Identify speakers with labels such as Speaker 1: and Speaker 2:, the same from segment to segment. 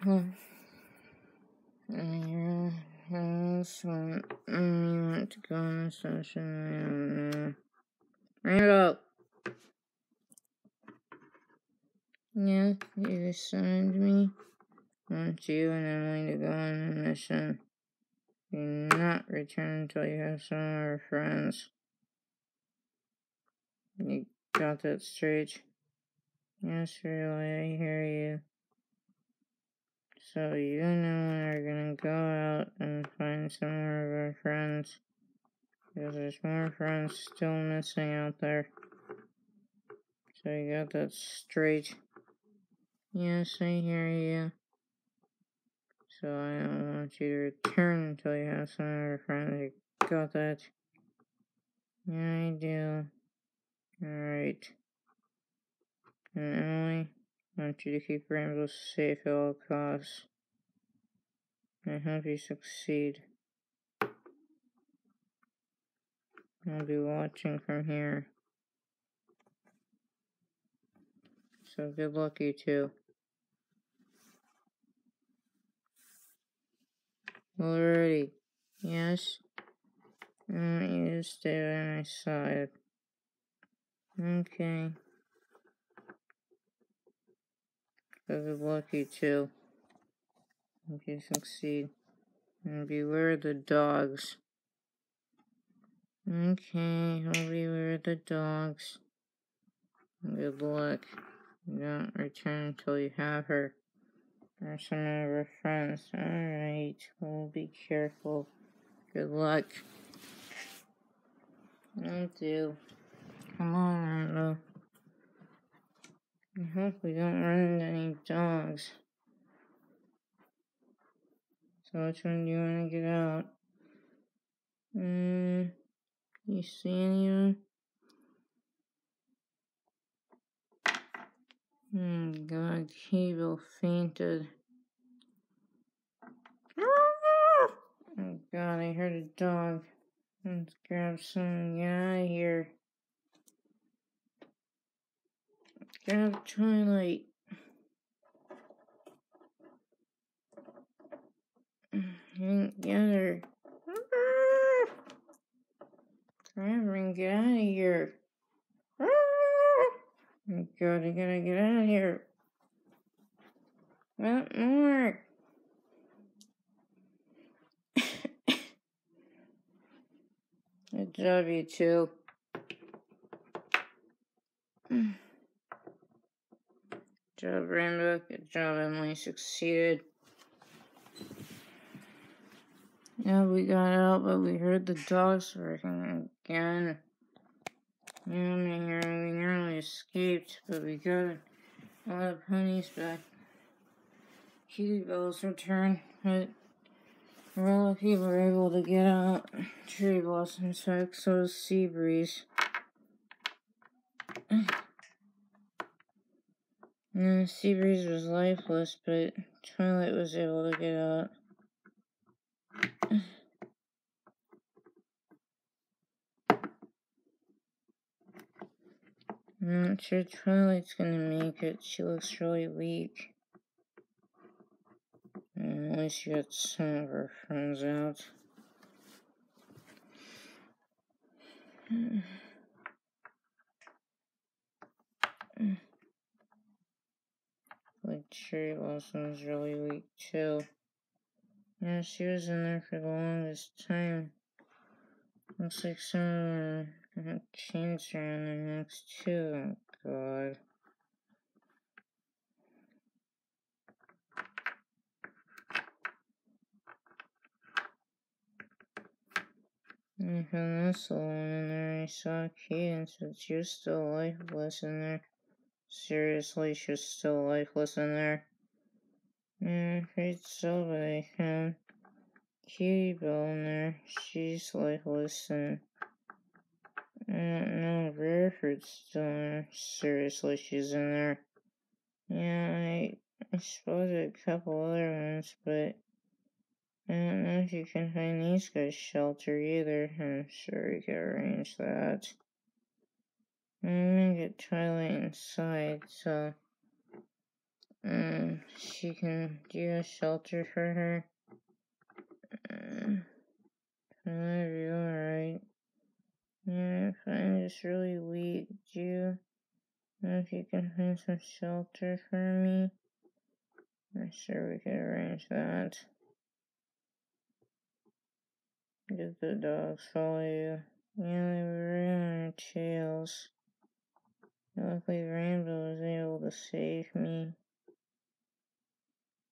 Speaker 1: Hmm. Yeah, this one. I want to go on this session. Rainbow. Yeah, you assigned me. I want you and Emily to go on a mission. Do not return until you have some of our friends. You got that straight? Yes, really, I hear you. So you and Emily are gonna go out and find some more of our friends. Because there's more friends still missing out there. So you got that straight. Yes, I hear you. So I don't want you to return until you have some of our friends. You got that? Yeah, I do. Alright. And Emily, I want you to keep Rainbow safe at all costs. I hope you succeed. I'll be watching from here. So good luck, you two. Alrighty. Yes. I want you to stay by my side. Okay. So good luck, you two. If you succeed. And beware the dogs. Okay, I'll beware the dogs. Good luck. Don't return until you have her. Or some of her friends. Alright, we'll be careful. Good luck. Thank you. Come on, Randall. I hope we don't run into any dogs. So which one do you want to get out? Hmm. You see anyone? Oh God, Cable fainted. Oh God, I heard a dog. Let's grab some. Of here. Grab Twilight. Get her. Grab her and get out of here. I gotta get out of here. Not more. Good job, you two. Job, Rainbow. Good job, Emily. Succeeded. Yeah, we got out, but we heard the dogs barking again. Yeah, I mean, we nearly escaped, but we got a lot of ponies back. Kitty Bell's returned, but of people were able to get out. Cherry Blossom's back, so is Seabreeze. No, Seabreeze was lifeless, but Twilight was able to get out. I'm not sure Twilight's gonna make it. She looks really weak. And at least she got some of her friends out. Like Cherry Blossom's really weak too. Yeah, she was in there for the longest time. Looks like some of them changed around their necks too. Oh, God. I found this one in there. I saw Cadance, but she was still lifeless in there. Seriously, she's still lifeless in there. Mm, yeah, afraid so, but I found Cutie there. She's lifeless, and mm, I don't know if Rareford's still in there. Seriously, she's in there. Yeah, I, I suppose a couple other ones, but I don't know if you can find these guys shelter either. I'm sure we can arrange that. I'm gonna get Twilight inside, so um, she can do a shelter for her. Uh, you alright. Yeah, I'm just really weak, do you know if you can find some shelter for me? I'm sure we could arrange that. Get the dogs follow you. Yeah, they were on their tails. Luckily, Rainbow was able to save me.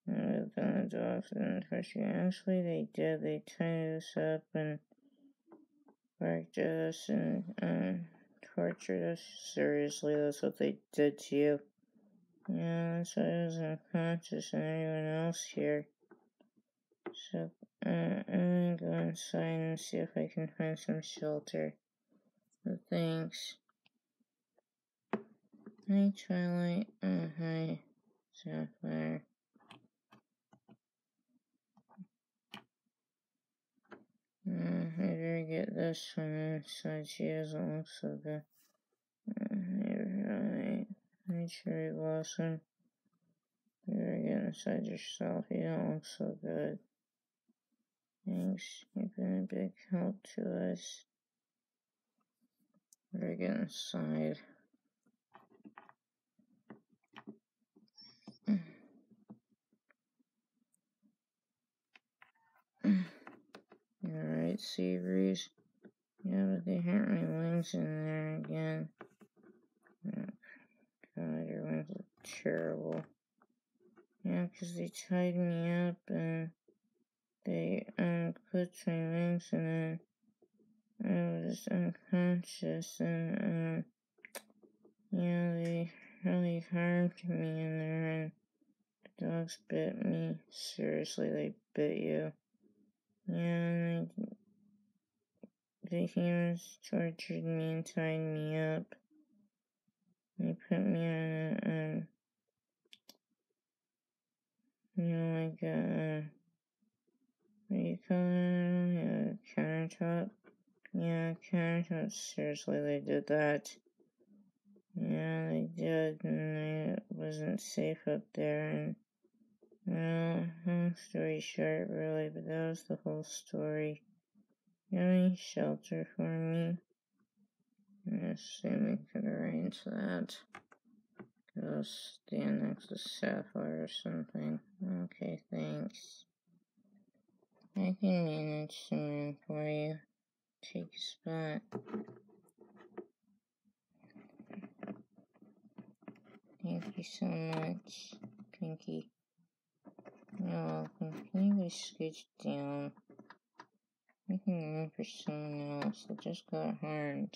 Speaker 1: And the dogs didn't touch you. Actually, they did. They tied us up and barked us and uh, tortured us. Seriously, that's what they did to you. Yeah, that's why I was unconscious and everyone else here. So, uh, I'm gonna go inside and see if I can find some shelter. So thanks. Hi, Twilight. Oh, hi, Sapphire. Uh, I better get this one inside. She doesn't look so good. Uh, right. Hi, Cherry Blossom. You better get inside yourself. You don't look so good. Thanks. You've been a big help to us. Better get inside. Alright, Seabreeze. Yeah, but they hurt my wings in there again. God, your wings look terrible. Yeah, because they tied me up and they um clipped my wings and then I was unconscious and um yeah, they really harmed me in there and the dogs bit me. Seriously, they bit you. Yeah, the humans tortured me and tied me up. They put me on a, um, you know, like a, what do you call it? A countertop? Yeah, countertop. Seriously, they did that. Yeah, they did, and it wasn't safe up there, and well, long story short, really, but that was the whole story. Any shelter for me? I assume we could arrange that. Go stand next to Sapphire or something. Okay, thanks. I can manage some for you. Take a spot. Thank you so much, Pinkie. No, can you scooch down? Making room for someone else that just got harmed.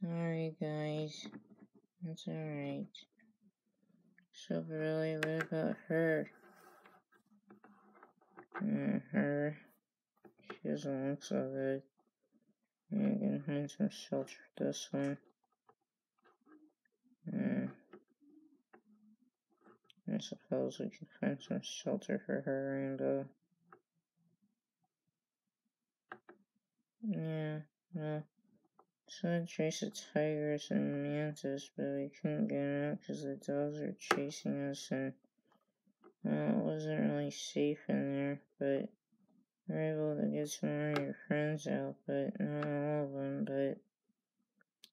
Speaker 1: Sorry, guys. That's alright. So, really, what about her? Mm, her. She doesn't look so good. I can find some shelter for this one. Mm. I suppose we can find some shelter for her rainbow. Yeah, well, so I chased the tigers and mantis, but we couldn't get out because the dogs were chasing us and well, it wasn't really safe in there, but we were able to get some of your friends out, but not all of them, but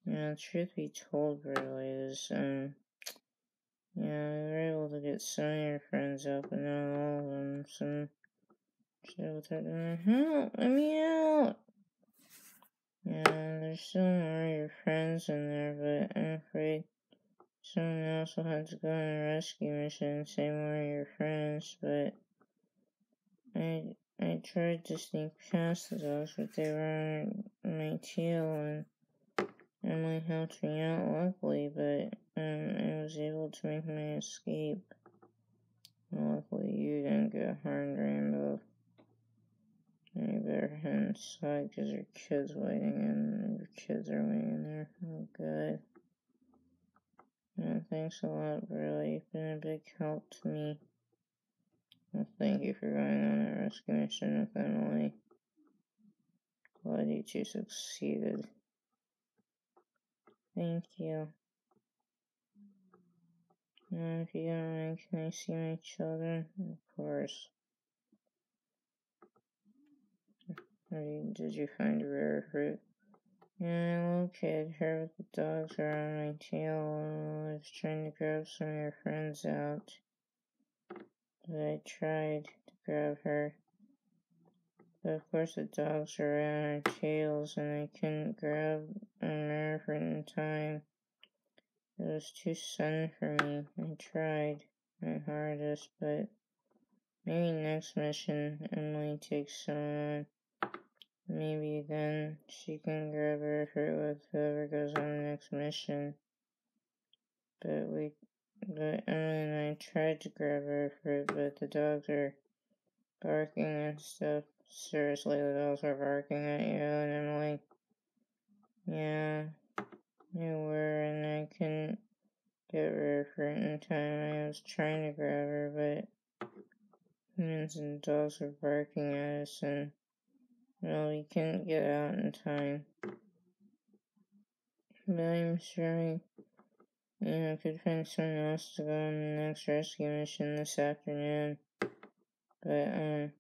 Speaker 1: yeah, truth be told, really, is, um, yeah, we were able to get some of your friends out, but not all of them. Some people talking, help, let me Yeah, there's still more of your friends in there, but I'm afraid someone else will have to go on a rescue mission and save more of your friends, but I I tried to sneak past dogs, but they were on my tail and Emily helped me out luckily, but um, I was able to make my escape. Luckily, you didn't get harmed, Rainbow. You better head inside because your kid's waiting and your kids are waiting there. Oh, good. Yeah, thanks a lot, really. You've been a big help to me. Well, thank you for going on a rescue mission with Emily. Glad you two succeeded. Thank you. Uh, if you don't mind, can I see my children? Of course. Did you find a rare fruit? Yeah, I located her with the dogs around my tail I was trying to grab some of your friends out. But I tried to grab her. But of course the dogs are around our tails and I couldn't grab a nerve in time. It was too sudden for me. I tried my hardest, but maybe next mission Emily takes someone on. Maybe then she can grab her fruit with whoever goes on the next mission. But we, but Emily and I tried to grab her fruit, but the dogs are barking and stuff. Seriously, the dogs are barking at you and Emily. Yeah, you were, and I couldn't get her fruit in time. I was trying to grab her, but humans and dogs were barking at us, and well, we couldn't get out in time. But I'm sure I, you know, could find someone else to go on the next rescue mission this afternoon. But, um,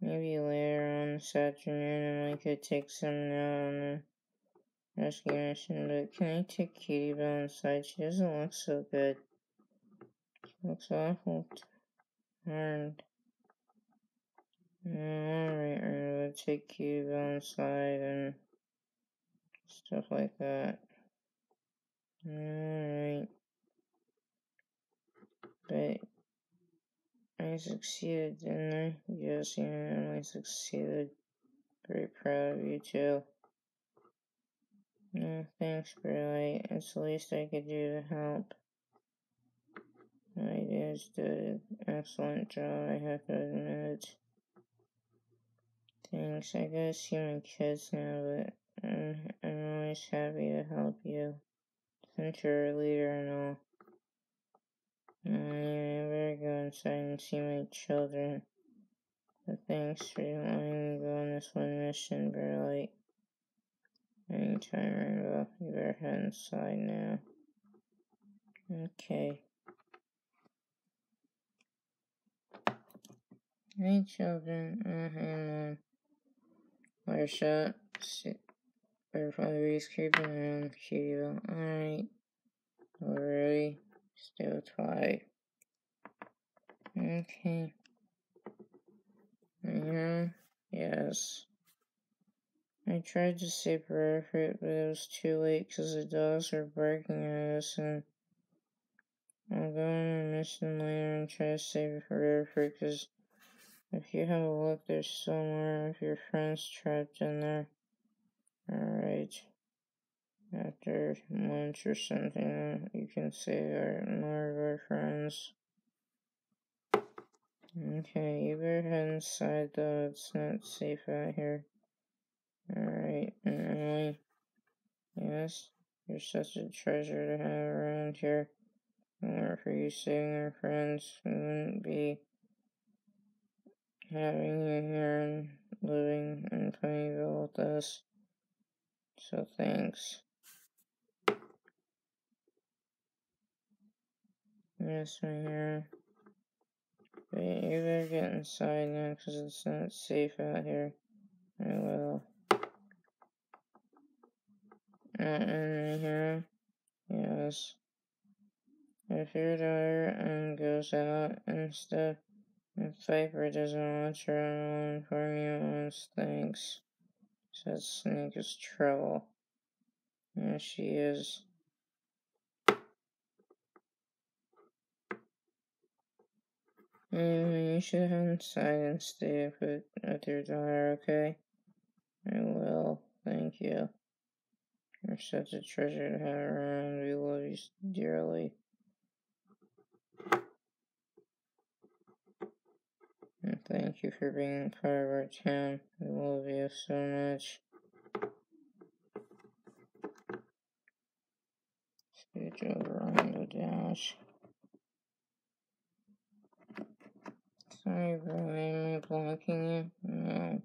Speaker 1: maybe later on this afternoon, I could take someone out on the rescue mission. But can I take Cutie Belle inside? She doesn't look so good. She looks awful tired. Alright, I'm gonna take Belle inside and stuff like that. Alright. But I succeeded, didn't I? Yes, you know, I succeeded. Very proud of you too. Thanks, Burley. It's the least I could do to help. I did did an excellent job, I have to admit. Thanks, I gotta see my kids now, but I'm, always happy to help you. Since you're a leader and all. I better go inside and see my children. But thanks for letting me go on this one mission, Burlight. Anytime, Rainbow. You better head inside now. Okay. Hey, children. Uh, hey, Mom. Fire shot. Better probably creeping around Cutieville. Alright. We're ready. Stay with five. Okay. Yeah. Yes. I tried to save Rare Fruit, but it was too late because the dogs were barking at us, and I'll go on a mission later and try to save Rare Fruit because if you have a look, there's somewhere of your friends trapped in there. Alright. After lunch or something, uh, you can save our, more of our friends. Okay, you better head inside though, it's not safe out here. Alright, Emily. Yes, you're such a treasure to have around here. If for you saving our friends, we wouldn't be having you here and living in Ponyville with us. So thanks. Yes, hero. But you better get inside now because it's not safe out here. I will. Not in here. Yes. If your daughter um, goes out and stuff, if Viper doesn't want her, I'll inform you. Thanks. Says Snake is trouble. Yeah, she is. Anyway, you should head inside and stay put with your daughter, okay? I will. Thank you. You're such a treasure to have around. We love you dearly. And thank you for being part of our town. We love you so much. Switch over on the dash. Sorry, am I blocking you?